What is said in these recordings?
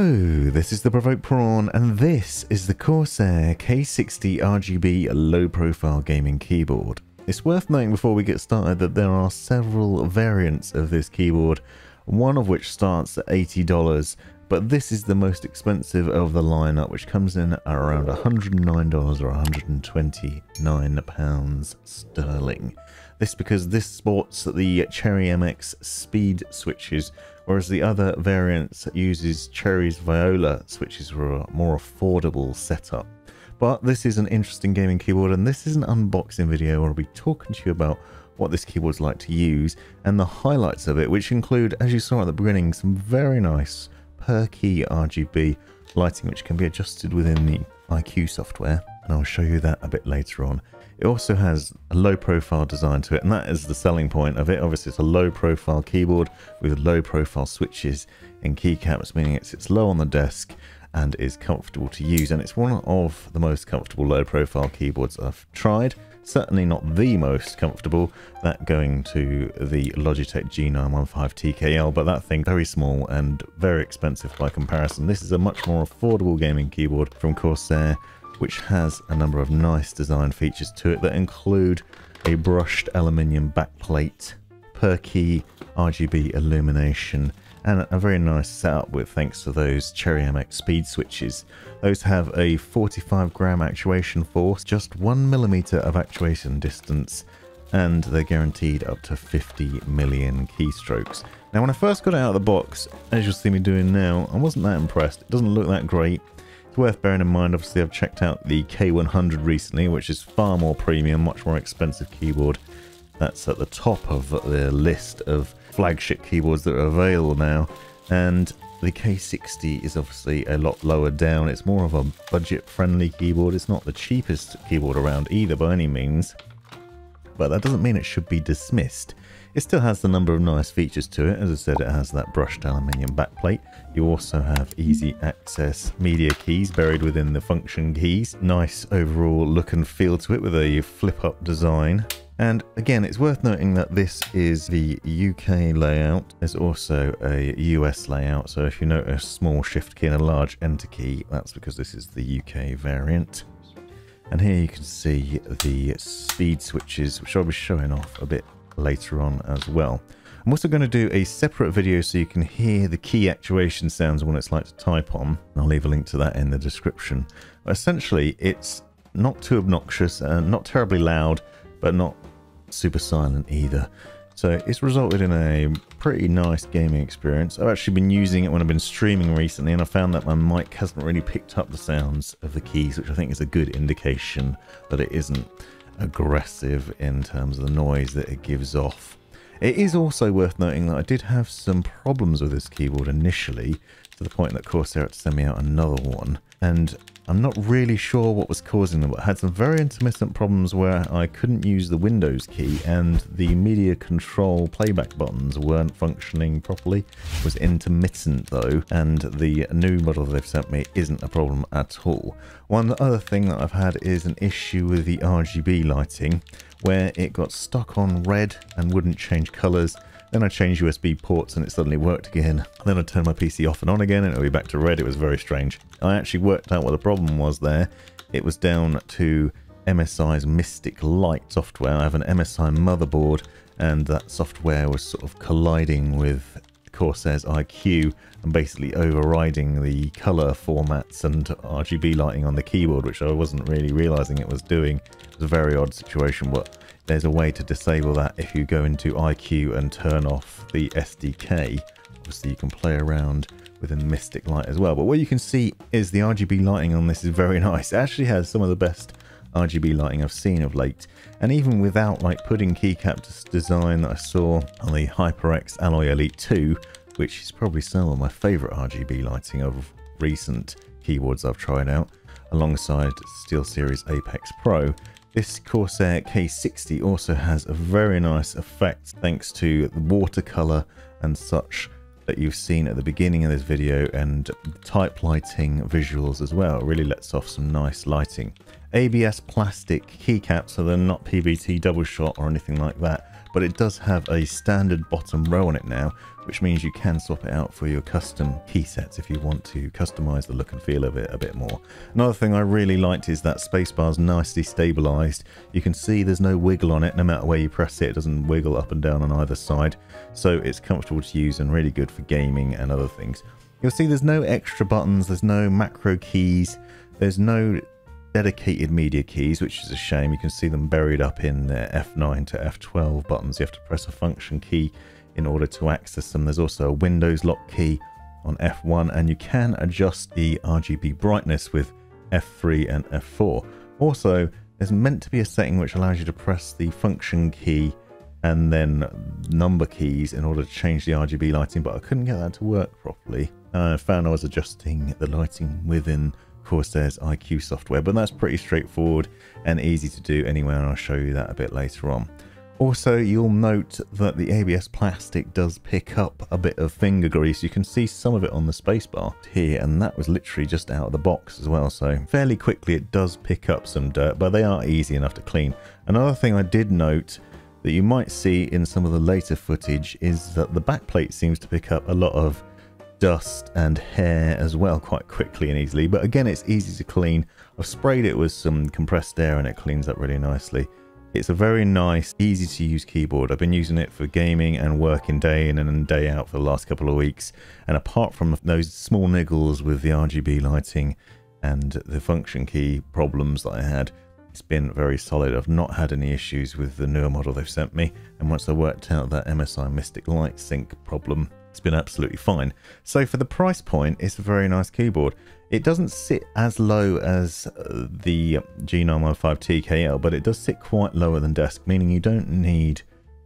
This is the Provoked Prawn, and this is the Corsair K60 RGB low profile gaming keyboard. It's worth noting before we get started that there are several variants of this keyboard, one of which starts at $80, but this is the most expensive of the lineup, which comes in at around $109 or £129 sterling. This because this sports the Cherry MX speed switches, whereas the other variant uses Cherry's Viola switches for a more affordable setup. But this is an interesting gaming keyboard and this is an unboxing video where I'll be talking to you about what this keyboard's like to use and the highlights of it, which include, as you saw at the beginning, some very nice per key RGB lighting which can be adjusted within the iCUE software and I'll show you that a bit later on. It also has a low profile design to it, and that is the selling point of it. Obviously, it's a low profile keyboard with low profile switches and keycaps, meaning it sits low on the desk and is comfortable to use. And it's one of the most comfortable low profile keyboards I've tried. Certainly not the most comfortable, that going to the Logitech G915 TKL, but that thing very small and very expensive by comparison. This is a much more affordable gaming keyboard from Corsair which has a number of nice design features to it that include a brushed aluminium backplate, per key RGB illumination, and a very nice setup with thanks to those Cherry MX speed switches. Those have a 45 gram actuation force, just one millimeter of actuation distance, and they're guaranteed up to 50 million keystrokes. Now when I first got it out of the box, as you'll see me doing now, I wasn't that impressed. It doesn't look that great. It's worth bearing in mind, obviously I've checked out the K100 recently, which is far more premium, much more expensive keyboard. That's at the top of the list of flagship keyboards that are available now. And the K60 is obviously a lot lower down. It's more of a budget-friendly keyboard. It's not the cheapest keyboard around either by any means. But that doesn't mean it should be dismissed. It still has the number of nice features to it. As I said, it has that brushed aluminium backplate. You also have easy access media keys buried within the function keys. Nice overall look and feel to it with a flip up design. And again, it's worth noting that this is the UK layout. There's also a US layout. So if you notice a small shift key and a large enter key, that's because this is the UK variant. And here you can see the speed switches, which I'll be showing off a bit later on as well. I'm also going to do a separate video so you can hear the key actuation sounds when it's like to type on. I'll leave a link to that in the description. Essentially, it's not too obnoxious and not terribly loud, but not super silent either. So it's resulted in a pretty nice gaming experience. I've actually been using it when I've been streaming recently and I found that my mic hasn't really picked up the sounds of the keys, which I think is a good indication that it isn't aggressive in terms of the noise that it gives off. It is also worth noting that I did have some problems with this keyboard initially, to the point that Corsair had to send me out another one, and I'm not really sure what was causing them, but I had some very intermittent problems where I couldn't use the Windows key and the media control playback buttons weren't functioning properly. It was intermittent though, and the new model they've sent me isn't a problem at all. One other thing that I've had is an issue with the RGB lighting, where it got stuck on red and wouldn't change colours then I changed USB ports and it suddenly worked again. Then I turned my PC off and on again and it'll be back to red. It was very strange. I actually worked out what the problem was there. It was down to MSI's Mystic Light software. I have an MSI motherboard and that software was sort of colliding with Corsair's iCUE and basically overriding the color formats and RGB lighting on the keyboard, which I wasn't really realizing it was doing. It was a very odd situation, but there's a way to disable that if you go into iCUE and turn off the SDK. Obviously, you can play around within Mystic Light as well. But what you can see is the RGB lighting on this is very nice. It actually has some of the best RGB lighting I've seen of late. And even without like pudding keycap design that I saw on the HyperX Alloy Elite 2, which is probably some of my favorite RGB lighting of recent keyboards I've tried out, alongside SteelSeries Apex Pro, this Corsair K60 also has a very nice effect thanks to the watercolor and such that you've seen at the beginning of this video and type lighting visuals as well. It really lets off some nice lighting. ABS plastic keycaps, so they're not PBT double shot or anything like that, but it does have a standard bottom row on it now, which means you can swap it out for your custom key sets if you want to customize the look and feel of it a bit more. Another thing I really liked is that spacebar is nicely stabilized. You can see there's no wiggle on it, no matter where you press it, it doesn't wiggle up and down on either side. So it's comfortable to use and really good for gaming and other things. You'll see there's no extra buttons, there's no macro keys, there's no dedicated media keys, which is a shame. You can see them buried up in the F9 to F12 buttons. You have to press a function key in order to access them. There's also a Windows lock key on F1 and you can adjust the RGB brightness with F3 and F4. Also, there's meant to be a setting which allows you to press the function key and then number keys in order to change the RGB lighting, but I couldn't get that to work properly. Uh, I found I was adjusting the lighting within Corsair's iCUE software, but that's pretty straightforward and easy to do anyway, and I'll show you that a bit later on. Also, you'll note that the ABS plastic does pick up a bit of finger grease. You can see some of it on the spacebar here, and that was literally just out of the box as well. So fairly quickly, it does pick up some dirt, but they are easy enough to clean. Another thing I did note that you might see in some of the later footage is that the backplate seems to pick up a lot of dust and hair as well quite quickly and easily but again it's easy to clean I've sprayed it with some compressed air and it cleans up really nicely it's a very nice, easy to use keyboard. I've been using it for gaming and working day in and day out for the last couple of weeks. And apart from those small niggles with the RGB lighting and the function key problems that I had, it's been very solid. I've not had any issues with the newer model they've sent me. And once I worked out that MSI Mystic Light Sync problem, it's been absolutely fine. So for the price point, it's a very nice keyboard. It doesn't sit as low as uh, the G915 TKL, but it does sit quite lower than desk, meaning you don't need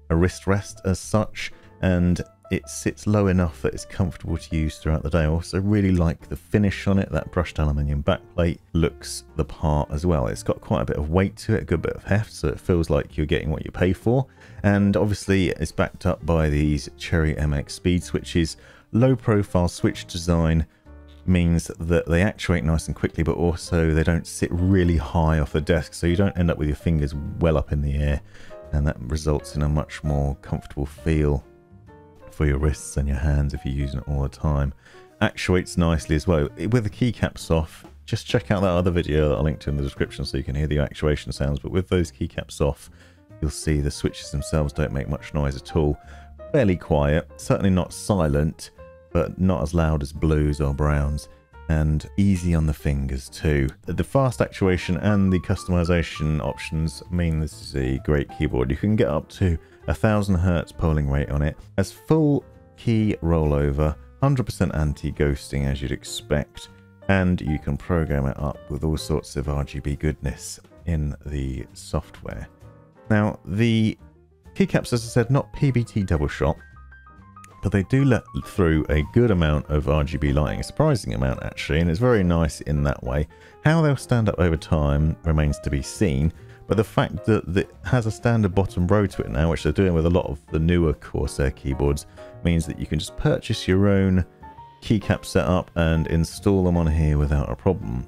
a wrist rest as such, and it sits low enough that it's comfortable to use throughout the day. I also really like the finish on it. That brushed aluminium backplate looks the part as well. It's got quite a bit of weight to it, a good bit of heft, so it feels like you're getting what you pay for. And obviously it's backed up by these Cherry MX speed switches, low profile switch design, means that they actuate nice and quickly, but also they don't sit really high off the desk, so you don't end up with your fingers well up in the air, and that results in a much more comfortable feel for your wrists and your hands if you're using it all the time. Actuates nicely as well. With the keycaps off, just check out that other video that I'll link to in the description so you can hear the actuation sounds, but with those keycaps off, you'll see the switches themselves don't make much noise at all. Fairly quiet, certainly not silent, but not as loud as blues or browns and easy on the fingers too. The fast actuation and the customization options mean this is a great keyboard. You can get up to a thousand hertz polling rate on it, has full key rollover, 100% anti-ghosting as you'd expect, and you can program it up with all sorts of RGB goodness in the software. Now, the keycaps, as I said, not PBT double shot, but they do let through a good amount of RGB lighting, a surprising amount actually, and it's very nice in that way. How they'll stand up over time remains to be seen, but the fact that it has a standard bottom row to it now, which they're doing with a lot of the newer Corsair keyboards, means that you can just purchase your own keycap setup and install them on here without a problem.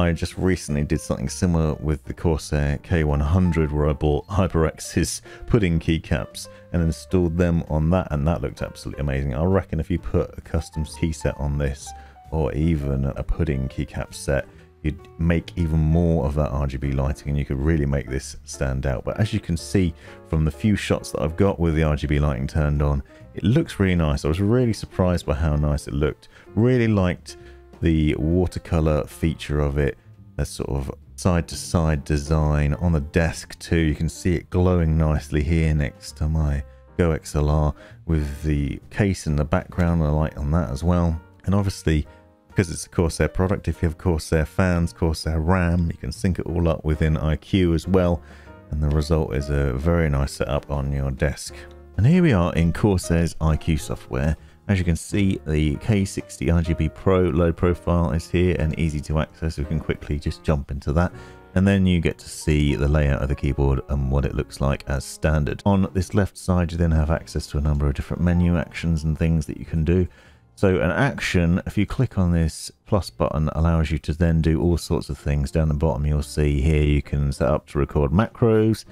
I just recently did something similar with the Corsair K100 where I bought HyperX's pudding keycaps and installed them on that and that looked absolutely amazing. I reckon if you put a custom key set on this or even a pudding keycap set you'd make even more of that RGB lighting and you could really make this stand out. But as you can see from the few shots that I've got with the RGB lighting turned on, it looks really nice. I was really surprised by how nice it looked. Really liked the watercolor feature of it, a sort of side to side design on the desk too. You can see it glowing nicely here next to my Go XLR with the case in the background, a light on that as well. And obviously, because it's a Corsair product, if you have Corsair fans, Corsair RAM, you can sync it all up within iCUE as well. And the result is a very nice setup on your desk. And here we are in Corsair's iCUE software. As you can see, the K60 RGB Pro low profile is here and easy to access. We can quickly just jump into that. And then you get to see the layout of the keyboard and what it looks like as standard. On this left side, you then have access to a number of different menu actions and things that you can do. So an action, if you click on this plus button, allows you to then do all sorts of things. Down the bottom, you'll see here you can set up to record macros,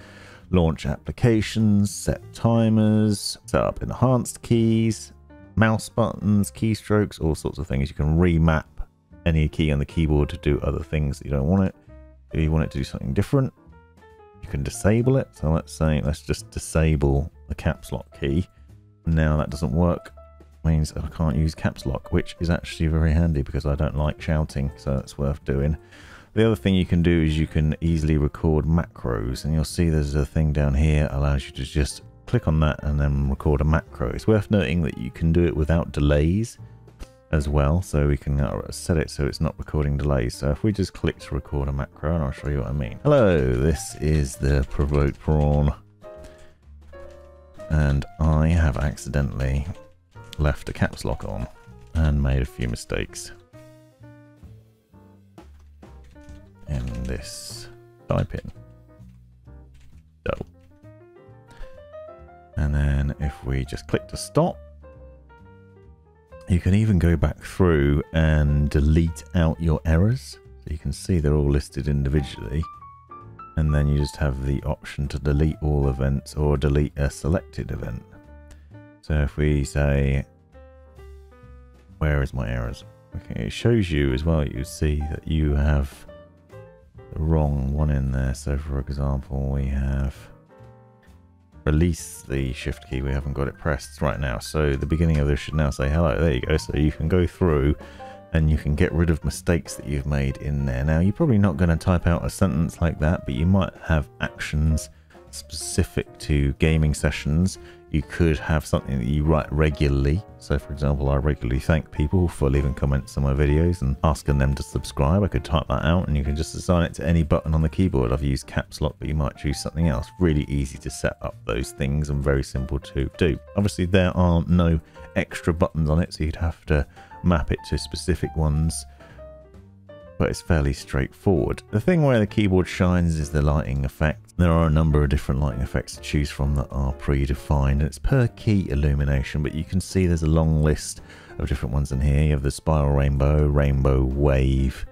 launch applications, set timers, set up enhanced keys, mouse buttons, keystrokes, all sorts of things. You can remap any key on the keyboard to do other things that you don't want it. If you want it to do something different, you can disable it. So let's say, let's just disable the caps lock key. Now that doesn't work. Means I can't use caps lock, which is actually very handy because I don't like shouting. So that's worth doing. The other thing you can do is you can easily record macros and you'll see there's a thing down here allows you to just click on that and then record a macro. It's worth noting that you can do it without delays as well so we can uh, set it so it's not recording delays. So if we just click to record a macro and I'll show you what I mean. Hello this is the provoked prawn. And I have accidentally left a caps lock on and made a few mistakes in this type in if we just click to stop you can even go back through and delete out your errors. So you can see they're all listed individually. And then you just have the option to delete all events or delete a selected event. So if we say, where is my errors? Okay, it shows you as well, you see that you have the wrong one in there. So for example, we have release the shift key. We haven't got it pressed right now. So the beginning of this should now say hello. There you go. So you can go through and you can get rid of mistakes that you've made in there. Now, you're probably not going to type out a sentence like that, but you might have actions specific to gaming sessions you could have something that you write regularly. So, for example, I regularly thank people for leaving comments on my videos and asking them to subscribe. I could type that out and you can just assign it to any button on the keyboard. I've used caps lock, but you might choose something else. Really easy to set up those things and very simple to do. Obviously, there are no extra buttons on it, so you'd have to map it to specific ones but it's fairly straightforward. The thing where the keyboard shines is the lighting effect. There are a number of different lighting effects to choose from that are predefined. It's per key illumination, but you can see there's a long list of different ones in here. You have the spiral rainbow, rainbow wave,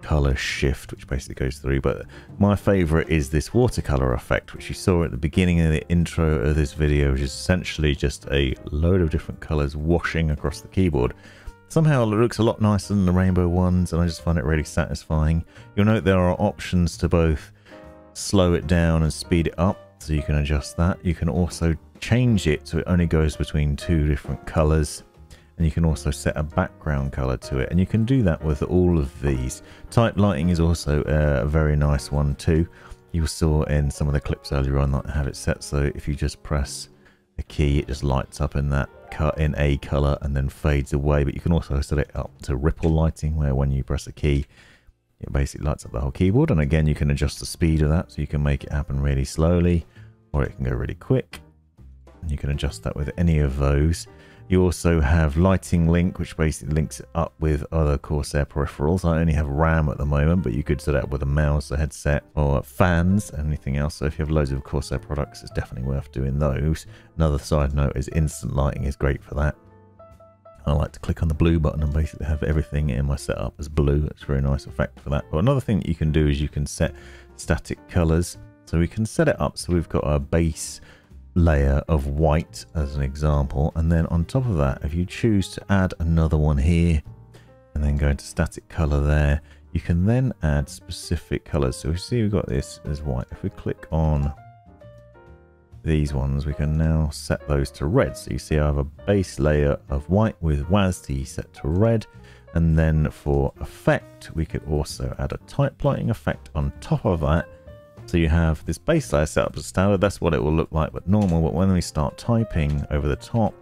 color shift, which basically goes through. But my favorite is this watercolor effect, which you saw at the beginning of the intro of this video, which is essentially just a load of different colors washing across the keyboard. Somehow it looks a lot nicer than the rainbow ones and I just find it really satisfying. You'll note there are options to both slow it down and speed it up so you can adjust that. You can also change it so it only goes between two different colors and you can also set a background color to it and you can do that with all of these. Type lighting is also a very nice one too. You saw in some of the clips earlier on that I have it set so if you just press a key it just lights up in that cut in a color and then fades away but you can also set it up to ripple lighting where when you press a key it basically lights up the whole keyboard and again you can adjust the speed of that so you can make it happen really slowly or it can go really quick and you can adjust that with any of those you also have Lighting Link, which basically links it up with other Corsair peripherals. I only have RAM at the moment, but you could set it up with a mouse, a headset, or fans, anything else. So if you have loads of Corsair products, it's definitely worth doing those. Another side note is instant lighting is great for that. I like to click on the blue button and basically have everything in my setup as blue. It's a very nice effect for that. But another thing that you can do is you can set static colors. So we can set it up so we've got a base layer of white as an example and then on top of that if you choose to add another one here and then go into static color there you can then add specific colors so we see we've got this as white if we click on these ones we can now set those to red. So you see I have a base layer of white with WASD set to red. And then for effect we could also add a type lighting effect on top of that. So you have this base layer set up as standard, that's what it will look like but normal, but when we start typing over the top,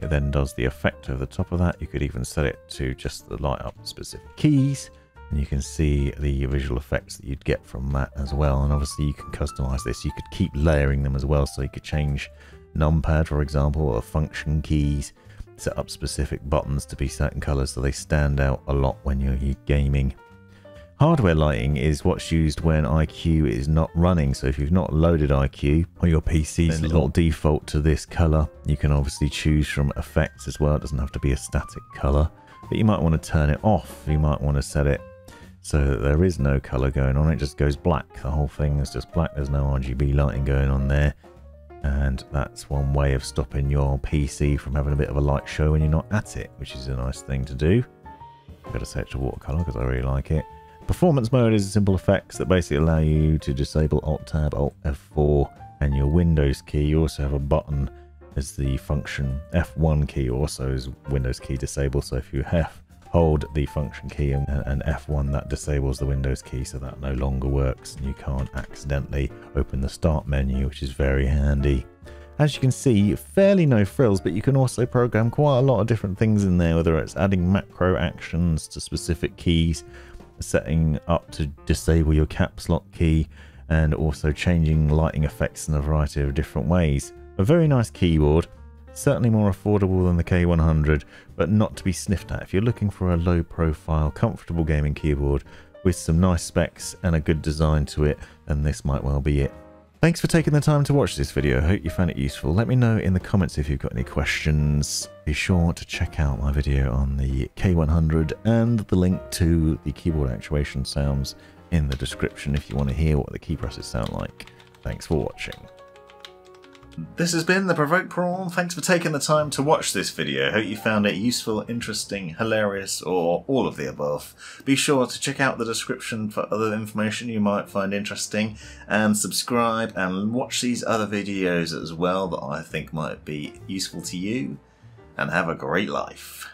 it then does the effect over the top of that. You could even set it to just the light up specific keys, and you can see the visual effects that you'd get from that as well. And obviously you can customize this. You could keep layering them as well, so you could change numpad, for example, or function keys, set up specific buttons to be certain colors so they stand out a lot when you're gaming. Hardware lighting is what's used when iCUE is not running. So if you've not loaded iCUE or your PC's not default to this color, you can obviously choose from effects as well. It doesn't have to be a static color, but you might want to turn it off. You might want to set it so there is no color going on. It just goes black. The whole thing is just black. There's no RGB lighting going on there. And that's one way of stopping your PC from having a bit of a light show when you're not at it, which is a nice thing to do. I've got to set to watercolor because I really like it. Performance mode is simple effects that basically allow you to disable Alt Tab, Alt F4, and your Windows key. You also have a button as the function F1 key also is Windows key disabled, So if you have hold the function key and, and, F1 that disables the Windows key so that no longer works and you can't accidentally open the start menu which is very handy. As you can see, fairly no frills, but you can also program quite a lot of different things in there, whether it's adding macro actions to specific keys, setting up to disable your caps lock key, and also changing lighting effects in a variety of different ways. A very nice keyboard, Certainly more affordable than the K100, but not to be sniffed at. If you're looking for a low profile, comfortable gaming keyboard with some nice specs and a good design to it, then this might well be it. Thanks for taking the time to watch this video. I hope you found it useful. Let me know in the comments if you've got any questions. Be sure to check out my video on the K100 and the link to the keyboard actuation sounds in the description if you want to hear what the key presses sound like. Thanks for watching. This has been The Provoked Prawn. Thanks for taking the time to watch this video. Hope you found it useful, interesting, hilarious, or all of the above. Be sure to check out the description for other information you might find interesting, and subscribe and watch these other videos as well that I think might be useful to you, and have a great life.